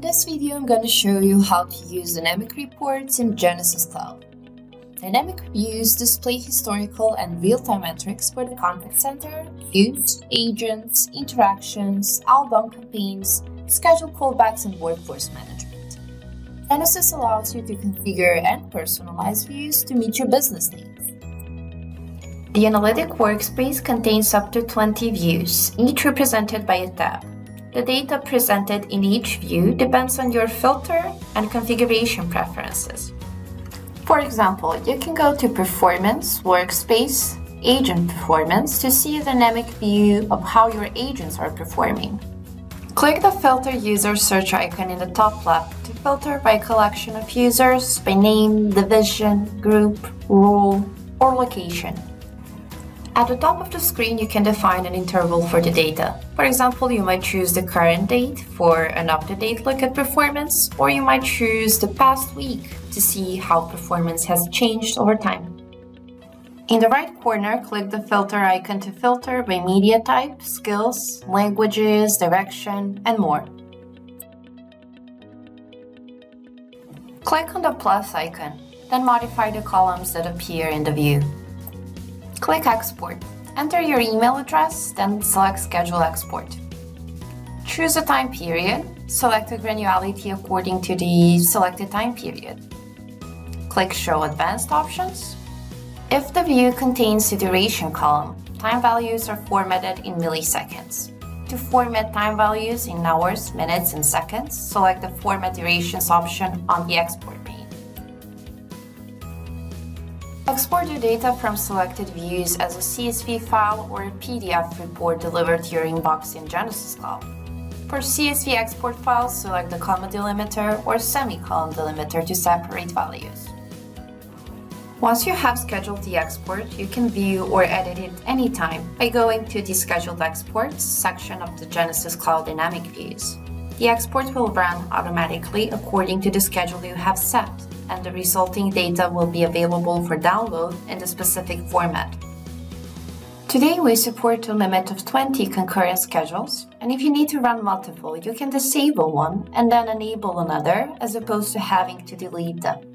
this video, I'm going to show you how to use dynamic reports in Genesys Cloud. Dynamic views display historical and real-time metrics for the contact center, views, agents, interactions, outbound campaigns, schedule callbacks, and workforce management. Genesys allows you to configure and personalize views to meet your business needs. The Analytic Workspace contains up to 20 views, each represented by a tab. The data presented in each view depends on your filter and configuration preferences. For example, you can go to Performance, Workspace, Agent Performance to see a dynamic view of how your agents are performing. Click the Filter User search icon in the top left to filter by collection of users by name, division, group, role, or location. At the top of the screen, you can define an interval for the data. For example, you might choose the current date for an up-to-date look at performance, or you might choose the past week to see how performance has changed over time. In the right corner, click the filter icon to filter by media type, skills, languages, direction, and more. Click on the plus icon, then modify the columns that appear in the view. Click Export. Enter your email address, then select Schedule Export. Choose a time period. Select the granularity according to the selected time period. Click Show Advanced Options. If the view contains the duration column, time values are formatted in milliseconds. To format time values in hours, minutes, and seconds, select the Format Durations option on the Export Export your data from selected views as a CSV file or a PDF report delivered to your inbox in Genesys Cloud. For CSV export files, select the comma delimiter or semicolon delimiter to separate values. Once you have scheduled the export, you can view or edit it anytime by going to the Scheduled Exports section of the Genesys Cloud Dynamic Views. The export will run automatically according to the schedule you have set and the resulting data will be available for download in the specific format. Today we support a limit of 20 concurrent schedules, and if you need to run multiple, you can disable one and then enable another as opposed to having to delete them.